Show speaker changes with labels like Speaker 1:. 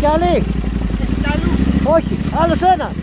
Speaker 1: κι άλλοι. Όχι, άλλος ένας.